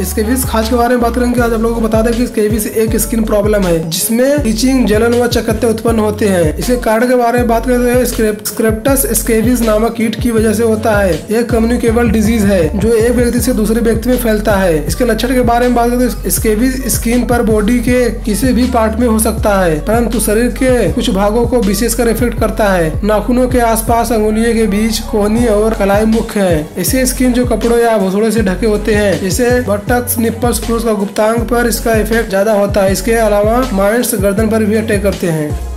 स्केविस खाज के बारे में बात करेंगे, आज आप लोगों को बता दें कि स्केविस एक स्किन प्रॉब्लम है, जिसमें टीचिंग जलन व चकत्ते उत्पन्न होते हैं। इसके कारण के बारे में बात करते हैं स्क्रेप्टस स्केविस नामक कीट की वजह से होता है। यह कम्युनिकेबल डिज़ीज़ है, जो एक व्यक्ति से दूसरे व्यक्ति में फैलता है। इसके लक्षण के बारे में बात करते हैं स्केविस स्किन पर बॉडी के किसी भी पार्ट में हो सकता है, परंतु शरीर के कुछ भागों को विशेषकर इफ़ेक्ट करता है। नाखूनों के आसपास अंगुलियों के बीच कोहनी और कलाई मुख्य है। ऐसे स्किन जो कपड़ों या भूसड़ों से ढके होते हैं, जैसे बटक्स निप्पल स्क्रूज का गुप्तांग पर इसका इफ़ेक्ट ज़्यादा होता है। इसके अलावा माइंड गर्दन पर भी अटैक करते हैं।